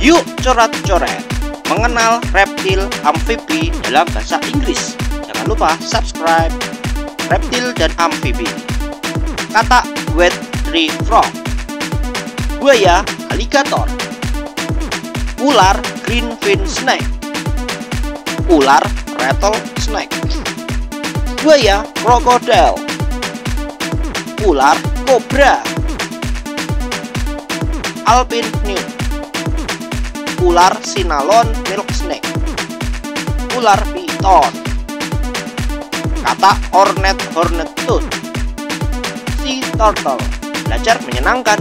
Yuk coret-coret mengenal reptil amfibi dalam bahasa Inggris. Jangan lupa subscribe reptil dan amfibi. Kata wet tree frog, buaya alligator, ular green fin snake, ular rattlesnake, buaya crocodile, ular kobra, alpine newt, ular sinalon milk snake, ular piton, kata hornet hornet tooth, sea turtle, belajar menyenangkan